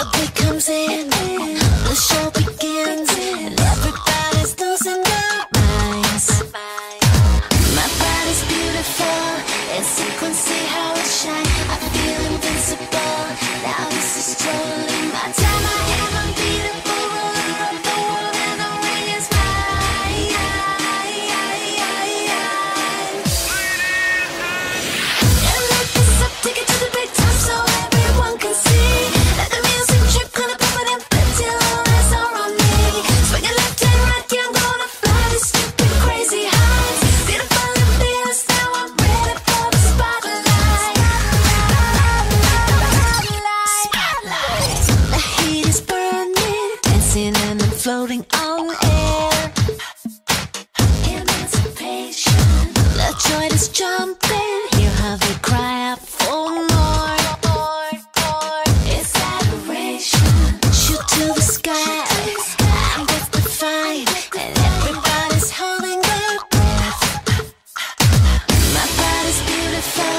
The show begins, everybody's losing their minds. My body's beautiful, sequence, see how it shines. I feel invincible, now this is true. floating on air. Emancipation. The joy is jumping. You have a cry out for more. more, more. It's adoration. Shoot to the sky. I'm and everybody's holding their breath. My body's beautiful.